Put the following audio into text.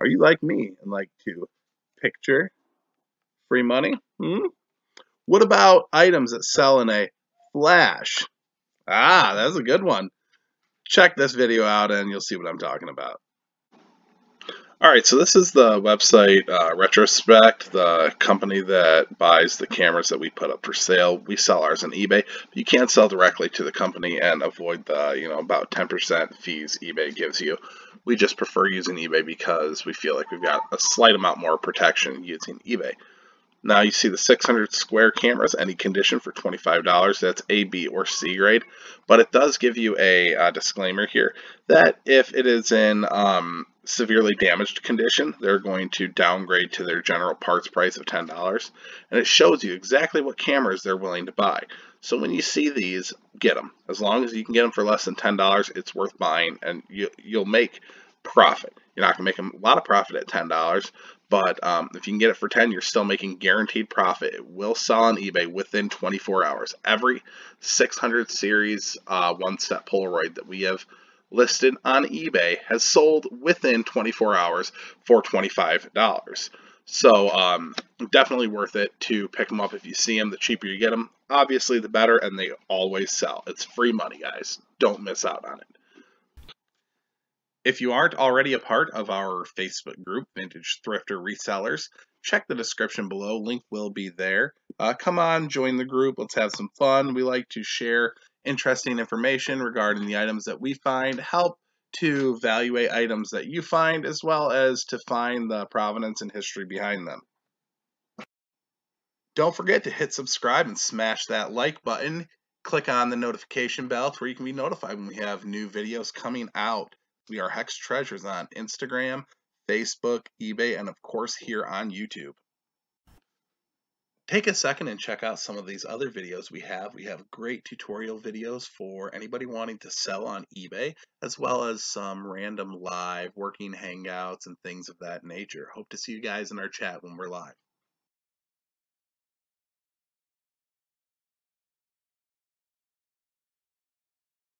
Are you like me and like to picture free money? Hmm? What about items that sell in a flash? Ah, that's a good one. Check this video out and you'll see what I'm talking about. Alright, so this is the website uh, Retrospekt, the company that buys the cameras that we put up for sale. We sell ours on eBay. You can't sell directly to the company and avoid the, you know, about 10% fees eBay gives you. We just prefer using eBay because we feel like we've got a slight amount more protection using eBay. Now you see the 600 square cameras, any condition for $25. That's A, B, or C grade. But it does give you a uh, disclaimer here that if it is in um, severely damaged condition, they're going to downgrade to their general parts price of $10. And it shows you exactly what cameras they're willing to buy. So when you see these, get them. As long as you can get them for less than $10, it's worth buying and you, you'll make profit. You're not going to make a lot of profit at $10, but um, if you can get it for 10, you're still making guaranteed profit. It will sell on eBay within 24 hours. Every 600 series uh, one-step Polaroid that we have listed on eBay has sold within 24 hours for $25. So um, definitely worth it to pick them up if you see them. The cheaper you get them, obviously the better, and they always sell. It's free money, guys. Don't miss out on it. If you aren't already a part of our Facebook group, Vintage Thrifter Resellers, check the description below. Link will be there. Uh, come on, join the group. Let's have some fun. We like to share interesting information regarding the items that we find, help to evaluate items that you find, as well as to find the provenance and history behind them. Don't forget to hit subscribe and smash that like button. Click on the notification bell where you can be notified when we have new videos coming out. We are Heck's Treasures on Instagram, Facebook, eBay, and of course here on YouTube. Take a second and check out some of these other videos we have. We have great tutorial videos for anybody wanting to sell on eBay, as well as some random live working hangouts and things of that nature. Hope to see you guys in our chat when we're live.